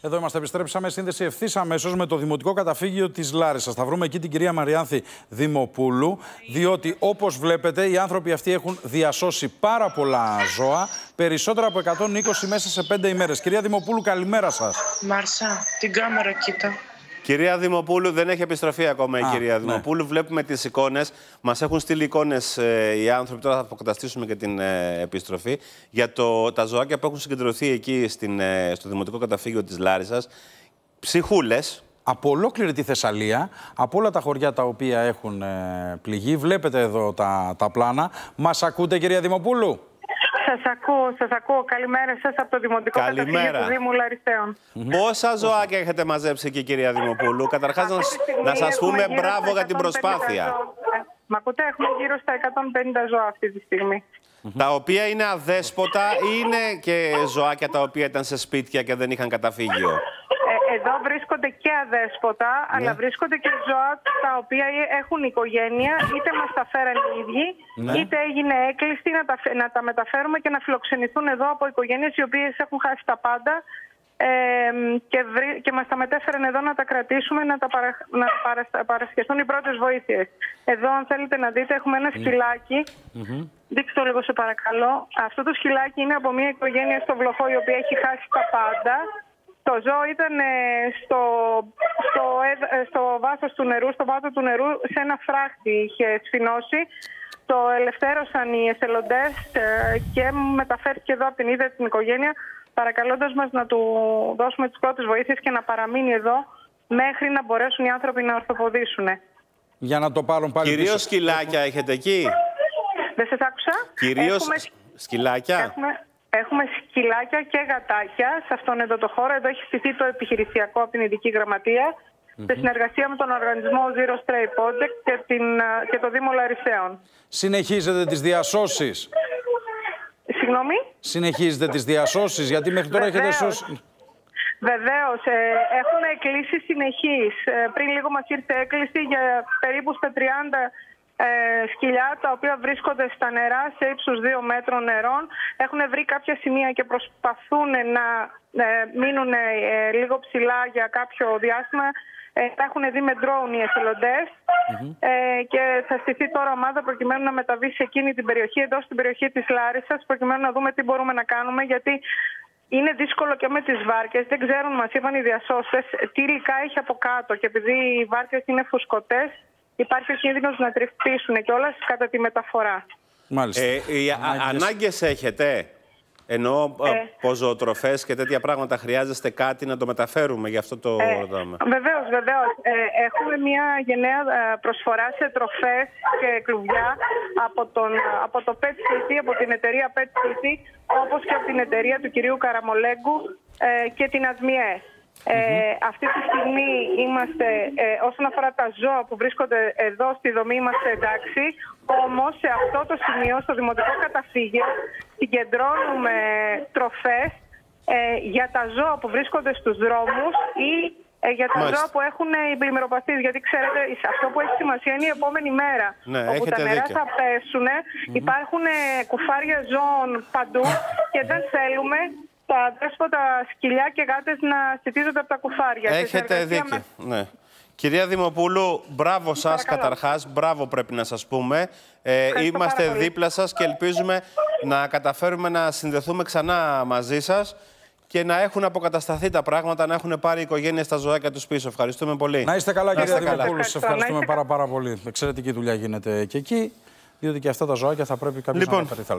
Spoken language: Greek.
Εδώ είμαστε, επιστρέψαμε σύνδεση ευθύς αμέσως με το Δημοτικό Καταφύγιο της Λάρισας. Θα βρούμε εκεί την κυρία Μαριάνθη Δημοπούλου, διότι όπως βλέπετε οι άνθρωποι αυτοί έχουν διασώσει πάρα πολλά ζώα, περισσότερα από 120 μέσα σε 5 ημέρες. Κυρία Δημοπούλου, καλημέρα σας. Μάρσα, την κάμερα κοίτα. Κυρία Δημοπούλου, δεν έχει επιστροφή ακόμα η Α, κυρία ναι. Δημοπούλου. Βλέπουμε τις εικόνες. Μας έχουν στείλει εικόνες οι άνθρωποι. Τώρα θα αποκαταστήσουμε και την ε, επιστροφή. Για το, τα ζωάκια που έχουν συγκεντρωθεί εκεί στην, ε, στο Δημοτικό Καταφύγιο της Λάρισας. Ψυχούλες. Από ολόκληρη τη Θεσσαλία, από όλα τα χωριά τα οποία έχουν ε, πληγεί. Βλέπετε εδώ τα, τα πλάνα. Μας ακούτε, κυρία Δημοπούλου; Σας ακούω, σας ακούω. Καλημέρα σας από το Δημοτικό Καλημέρα. Καταφύγιο του Δήμου Λαριστέων. Πόσα ζωάκια έχετε μαζέψει εκεί, κυρία Δημοπούλου; Καταρχάς, να, Αυτή τη στιγμή να σας έχουμε πούμε γύρω μπράβο στα για την 150 προσπάθεια. ζώα. Ε, Μ' ακούτε, έχουμε γύρω στα 150 ζώα αυτή τη στιγμή. Τα οποία είναι αδέσποτα ή είναι και ζωάκια τα οποία ήταν σε σπίτια και δεν είχαν καταφύγιο; Ε, εδώ βρίσκονται και αδέσποτα, Ναι. αλλά βρίσκονται και ζώα τα οποία έχουν οικογένεια, είτε μας τα φέραν οι ίδιοι, Ναι. είτε έγινε έκκληση να τα, φε- να τα μεταφέρουμε και να φιλοξενηθούν εδώ από οικογένειες οι οποίες έχουν χάσει τα πάντα ε, και, βρει, και μας τα μετέφεραν εδώ να τα κρατήσουμε, να, τα παρα, να παρασ- παρασχεθούν οι πρώτες βοήθειες. Εδώ, αν θέλετε να δείτε, έχουμε ένα σκυλάκι. Δείξτε το λίγο, σε παρακαλώ. Αυτό το σκυλάκι είναι από μια οικογένεια στο Βλοχό η οποία έχει χάσει τα πάντα. Το ζώο ήταν ε, στο, στο, έδ- ε, στο βάθος του νερού, στο βάθος του νερού, σε ένα φράχτη είχε σφινώσει. Το ελευθέρωσαν οι εθελοντές ε, και μεταφέρθηκε εδώ από την ίδια την οικογένεια, παρακαλώντας μας να του δώσουμε τις πρώτες βοήθειες και να παραμείνει εδώ μέχρι να μπορέσουν οι άνθρωποι να ορθοποδήσουν. Για να το πάρουν πάλι Κυρίως πίσω. σκυλάκια έχετε εκεί; Δεν σας άκουσα. Κυρίως Έχουμε- σκυλάκια; Έχουμε, έχουμε σκυλάκια και γατάκια σε αυτόν εδώ το χώρο. Εδώ έχει στηθεί το επιχειρησιακό από την ειδική γραμματεία σε συνεργασία με τον οργανισμό Zero Stray Project και, την, α, και το Δήμο Λαρισαίων. Συνεχίζετε τις διασώσεις. Συγγνώμη; Συνεχίζετε τις διασώσεις, γιατί μέχρι τώρα έχετε Βεβαίως. σώσει... Βεβαίως, ε, έχουμε εκκλήσει συνεχείς. πριν λίγο μας ήρθε έκκληση για περίπου στα 30 ε, σκυλιά τα οποία βρίσκονται στα νερά σε ύψους 2 μέτρων νερών. Έχουν βρει κάποια σημεία και προσπαθούν να ε, μείνουν ε, λίγο ψηλά για κάποιο διάστημα. Ε, τα έχουν δει με ντρόουν οι εθελοντες ε, και θα στηθεί τώρα ομάδα προκειμένου να μεταβεί σε εκείνη την περιοχή, εδώ στην περιοχή της Λάρισας, προκειμένου να δούμε τι μπορούμε να κάνουμε, γιατί είναι δύσκολο και με τις βάρκες. Δεν ξέρουν, μας είπαν οι διασώστες, τι υλικά έχει από κάτω. Και επειδή οι βάρκες είναι φουσκωτές, υπάρχει ο κίνδυνος να τρυπήσουν κιόλας κατά τη μεταφορά. Μάλιστα. Ε, οι ανάγκες έχετε; Εννοώ Ε. ε. ποζοτροφές και τέτοια πράγματα. Χρειάζεστε κάτι να το μεταφέρουμε. Γι' αυτό το ρωτάμε. Βεβαίως, βεβαίως. Ε, έχουμε μια γενναία ε, προσφορά σε τροφές και κλουβιά από, τον, από το Pet City, από την εταιρεία Pet City, όπως και από την εταιρεία του κυρίου Καραμολέγκου ε, και την ΑΔΜΙΕ. Ε, αυτή τη στιγμή είμαστε, ε, όσον αφορά τα ζώα που βρίσκονται εδώ στη δομή, είμαστε εντάξει. Όμως σε αυτό το σημείο, στο Δημοτικό Καταφύγιο, συγκεντρώνουμε τροφές ε, για τα ζώα που βρίσκονται στους δρόμους ή ε, για τα Μάλιστα. ζώα που έχουν οι πλημμυροπαθείς. Γιατί ξέρετε, αυτό που έχει σημασία είναι η επόμενη μέρα. Ναι, όπου έχετε τα νερά δίκιο. θα πέσουν, υπάρχουν ε, κουφάρια ζώων παντού και δεν θέλουμε τα δέσποτα σκυλιά και γάτες να στητίζονται από τα κουφάρια. Σε Έχετε συνεργασία δίκιο. με- Ναι. Κυρία Δημοπούλου, μπράβο σας Παρακαλώ. καταρχάς, μπράβο πρέπει να σας πούμε. Ε, Ευχαριστώ είμαστε πάρα πολύ. δίπλα σας και ελπίζουμε να καταφέρουμε να συνδεθούμε ξανά μαζί σας και να έχουν αποκατασταθεί τα πράγματα, να έχουν πάρει οι οικογένειες τα ζωάκια τους πίσω. Ευχαριστούμε πολύ. Να είστε καλά, Να κυρία είστε καλά. Δημοπούλου. Σας Ευχαριστώ. Να ευχαριστούμε είστε πάρα, πάρα πολύ. Εξαιρετική δουλειά γίνεται και εκεί, διότι και αυτά τα ζωάκια θα πρέπει κάποιος Λοιπόν, να τα περιθάλψει.